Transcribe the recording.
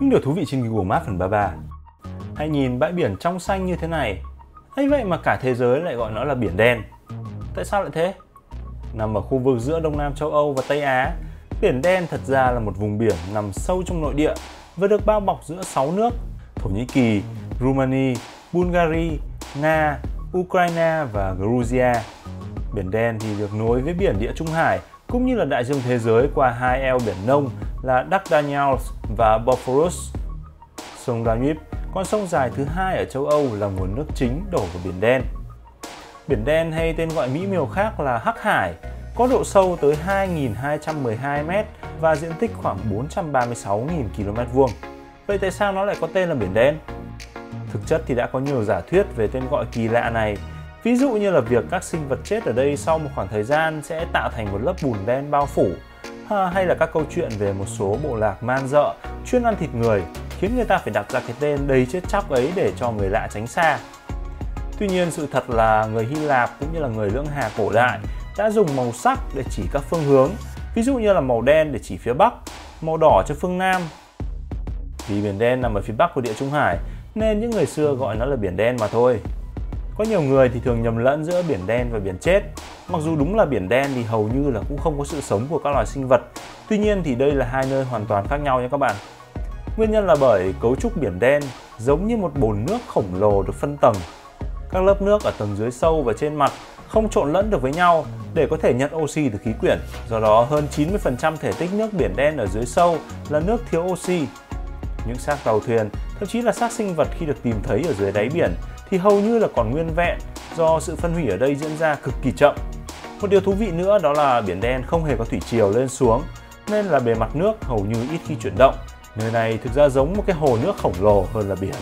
những điều thú vị trên Google Maps phần 33. Hãy nhìn bãi biển trong xanh như thế này. ấy vậy mà cả thế giới lại gọi nó là biển đen. Tại sao lại thế? Nằm ở khu vực giữa Đông Nam châu Âu và Tây Á, biển đen thật ra là một vùng biển nằm sâu trong nội địa và được bao bọc giữa 6 nước Thổ Nhĩ Kỳ, Rumani, Bulgaria, Nga, Ukraine và Georgia. Biển đen thì được nối với biển Địa Trung Hải cũng như là đại dương thế giới qua hai eo biển nông là Dardanelles và Bosphorus. Sông Danube, con sông dài thứ hai ở châu Âu là nguồn nước chính đổ vào biển đen. Biển đen hay tên gọi mỹ miều khác là Hắc Hải, có độ sâu tới 2.212 m và diện tích khoảng 436.000 km vuông. Vậy tại sao nó lại có tên là biển đen? Thực chất thì đã có nhiều giả thuyết về tên gọi kỳ lạ này. Ví dụ như là việc các sinh vật chết ở đây sau một khoảng thời gian sẽ tạo thành một lớp bùn đen bao phủ, hay là các câu chuyện về một số bộ lạc man dợ chuyên ăn thịt người khiến người ta phải đặt ra cái tên đầy chết chóc ấy để cho người lạ tránh xa. Tuy nhiên sự thật là người Hy Lạp cũng như là người lưỡng hà cổ đại đã dùng màu sắc để chỉ các phương hướng, ví dụ như là màu đen để chỉ phía Bắc, màu đỏ cho phương Nam. Vì biển đen nằm ở phía Bắc của địa Trung Hải nên những người xưa gọi nó là biển đen mà thôi. Có nhiều người thì thường nhầm lẫn giữa biển đen và biển chết. Mặc dù đúng là biển đen thì hầu như là cũng không có sự sống của các loài sinh vật. Tuy nhiên thì đây là hai nơi hoàn toàn khác nhau nha các bạn. Nguyên nhân là bởi cấu trúc biển đen giống như một bồn nước khổng lồ được phân tầng. Các lớp nước ở tầng dưới sâu và trên mặt không trộn lẫn được với nhau để có thể nhận oxy từ khí quyển. Do đó hơn 90% thể tích nước biển đen ở dưới sâu là nước thiếu oxy. Những xác tàu thuyền, thậm chí là xác sinh vật khi được tìm thấy ở dưới đáy biển thì hầu như là còn nguyên vẹn do sự phân hủy ở đây diễn ra cực kỳ chậm. Một điều thú vị nữa đó là biển đen không hề có thủy triều lên xuống, nên là bề mặt nước hầu như ít khi chuyển động. Nơi này thực ra giống một cái hồ nước khổng lồ hơn là biển.